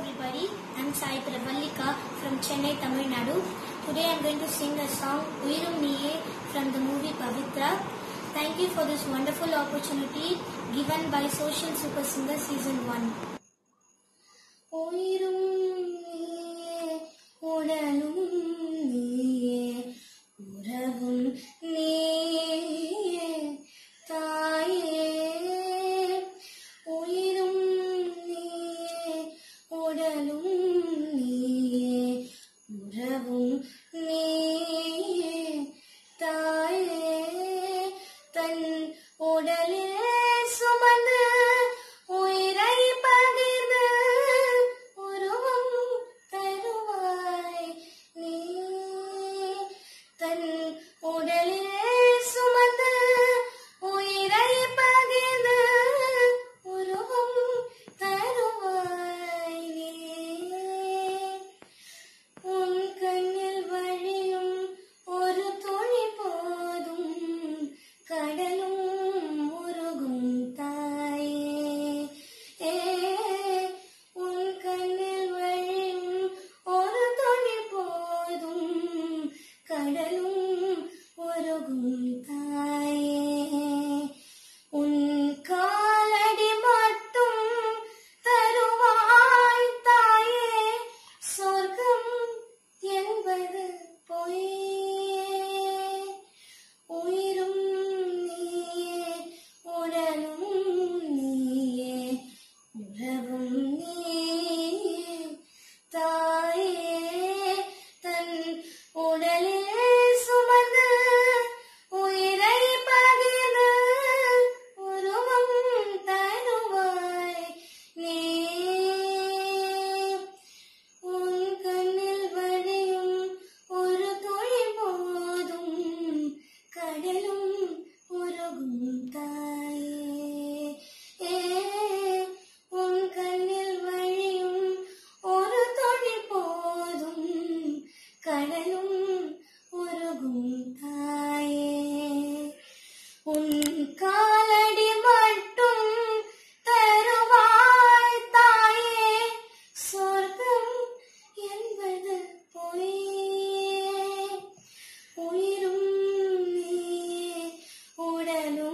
everybody. I'm Sai Prabhalika from Chennai, Tamil Nadu. Today I'm going to sing a song Uirum Niye from the movie Pavitra. Thank you for this wonderful opportunity given by Social Super Singer Season 1. உயிரும் Niye, Udalum Niye, Uravum Niye. கடல் banana.